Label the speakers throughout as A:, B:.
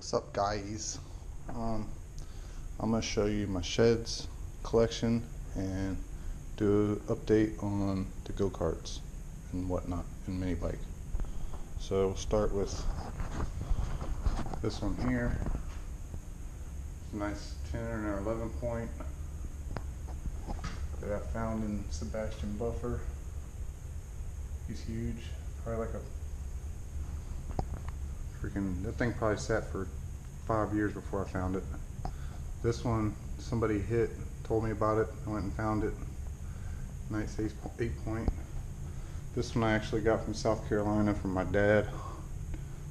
A: What's up guys? Um, I'm to show you my sheds collection and do an update on the go-karts and whatnot and mini bike. So we'll start with this one here. It's a nice 10 or 11 point that I found in Sebastian Buffer. He's huge, probably like a freaking that thing probably sat for five years before I found it. This one somebody hit, told me about it. I went and found it. Nice eight, eight point. This one I actually got from South Carolina from my dad.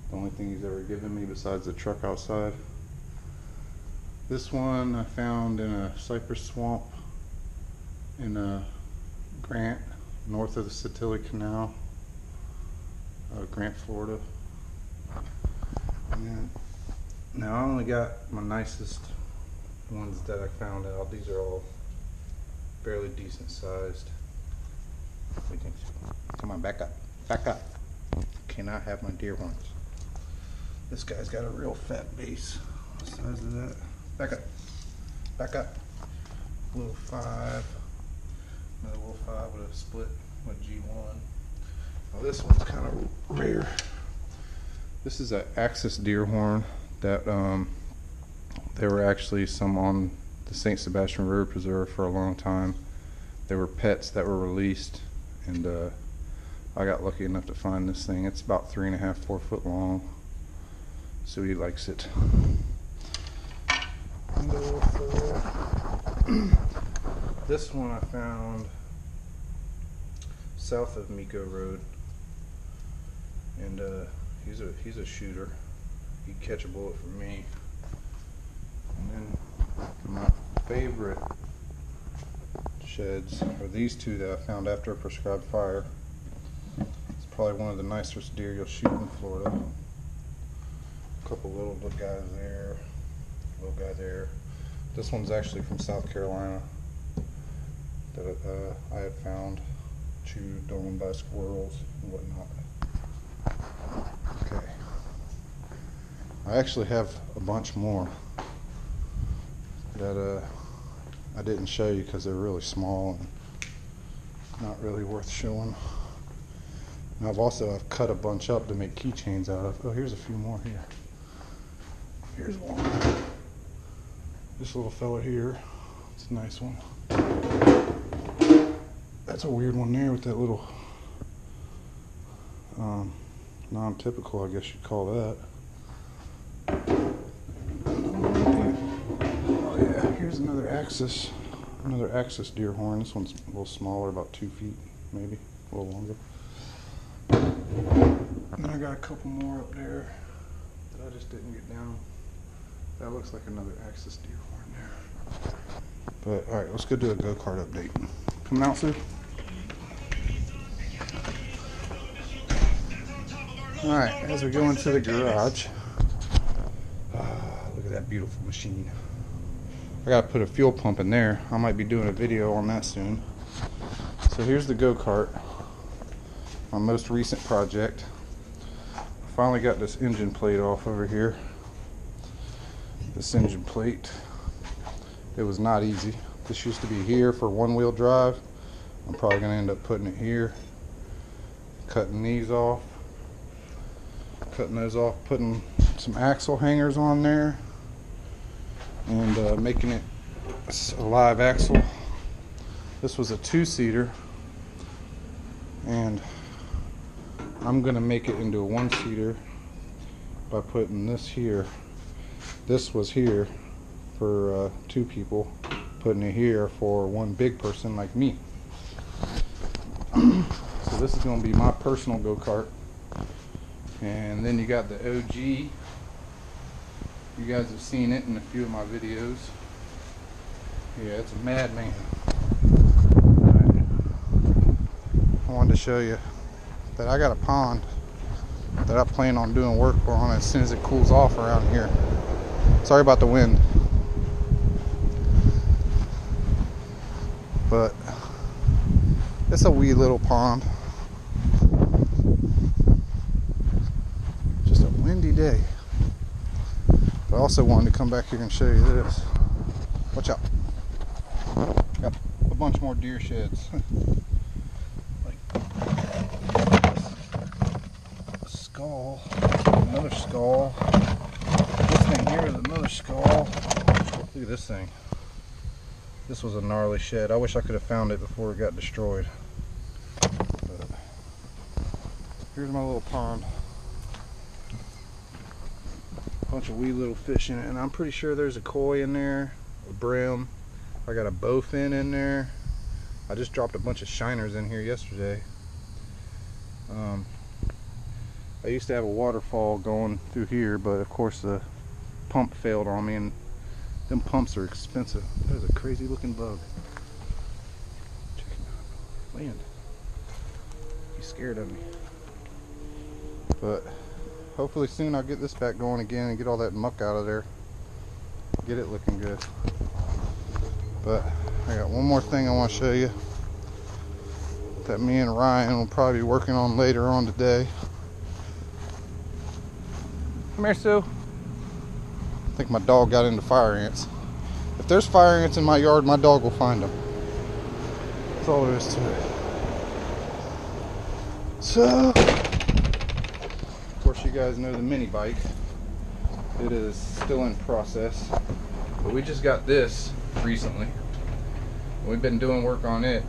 A: The only thing he's ever given me besides the truck outside. This one I found in a cypress swamp in a Grant, north of the Satilla Canal, uh, Grant, Florida. And now I only got my nicest ones that I found out. These are all fairly decent sized. Come on, back up, back up. Cannot have my deer ones. This guy's got a real fat base. What size is that? Back up, back up. Little five, another little five with a split with G1. Well, this one's kind of rare. This is an Axis deer horn that um, there were actually some on the St. Sebastian River Preserve for a long time. There were pets that were released, and uh, I got lucky enough to find this thing. It's about three and a half, four foot long. So he likes it. this one I found south of Micco Road, and uh, he's a he's a shooter. He'd catch a bullet for me. And then my favorite sheds are these two that I found after a prescribed fire. It's probably one of the nicest deer you'll shoot in Florida. A couple little guys there, little guy there. This one's actually from South Carolina that uh, I had found chewed on by squirrels and whatnot. I actually have a bunch more that uh, I didn't show you because they're really small and not really worth showing. And I've also I've cut a bunch up to make keychains out of. Oh, here's a few more here. Here's one. This little fella here. It's a nice one. That's a weird one there with that little um, non-typical, I guess you'd call that. Oh yeah, here's another axis, another axis deer horn. This one's a little smaller, about two feet, maybe a little longer. And I got a couple more up there that I just didn't get down. That looks like another axis deer horn there. But all right, let's go do a go kart update. Coming out, Sue. All right, as we go into the garage, at that beautiful machine. I gotta put a fuel pump in there. I might be doing a video on that soon. So here's the go-kart, my most recent project. I finally got this engine plate off over here. This engine plate, it was not easy. This used to be here for one-wheel drive. I'm probably gonna end up putting it here, cutting these off cutting those off, putting some axle hangers on there, and uh, making it a live axle. This was a two-seater, and I'm gonna make it into a one-seater by putting this here. This was here for uh, two people, putting it here for one big person like me. so this is gonna be my personal go-kart. And then you got the OG. You guys have seen it in a few of my videos. Yeah, it's a madman. Right. I wanted to show you that I got a pond that I plan on doing work on as soon as it cools off around here. Sorry about the wind. But it's a wee little pond. day. But I also wanted to come back here and show you this. Watch out. Got a bunch more deer sheds. like skull, another skull. This thing here is another skull. Look at this thing. This was a gnarly shed. I wish I could have found it before it got destroyed. But here's my little pond. Bunch of wee little fish in it, and I'm pretty sure there's a koi in there, a brim. I got a bowfin in there. I just dropped a bunch of shiners in here yesterday. Um, I used to have a waterfall going through here, but of course the pump failed on me, and them pumps are expensive. There's a crazy looking bug. Check out. Land. He's scared of me. But hopefully soon I'll get this back going again and get all that muck out of there. Get it looking good. But I got one more thing I want to show you that me and Ryan will probably be working on later on today. Come here, Sue. I think my dog got into fire ants. If there's fire ants in my yard, my dog will find them. That's all there is to it. So, you guys know the mini bike. It is still in process, but we just got this recently. We've been doing work on it.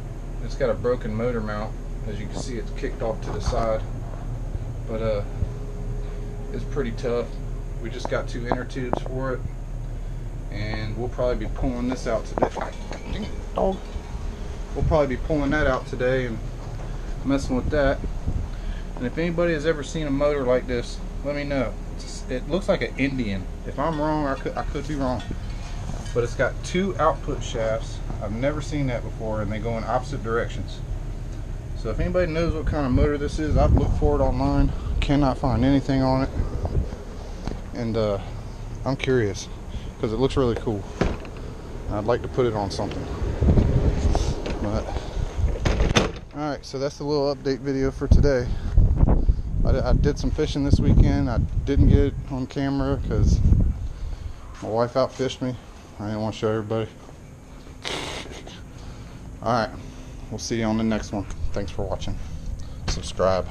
A: It's got a broken motor mount. As you can see, it's kicked off to the side, but uh, it's pretty tough. We just got two inner tubes for it, and we'll probably be pulling this out today. Dog. We'll probably be pulling that out today and messing with that. And if anybody has ever seen a motor like this, let me know. It's, it looks like an Indian. If I'm wrong, I could, I could be wrong. But it's got two output shafts. I've never seen that before, and they go in opposite directions. So if anybody knows what kind of motor this is, I've looked for it online. Cannot find anything on it. And uh, I'm curious, because it looks really cool. I'd like to put it on something. But, alright, so that's the little update video for today. I, I, did some fishing this weekend. I didn't get it on camera because my wife outfished me. I didn't want to show everybody. Alright, we'll see you on the next one. Thanks for watching. Subscribe.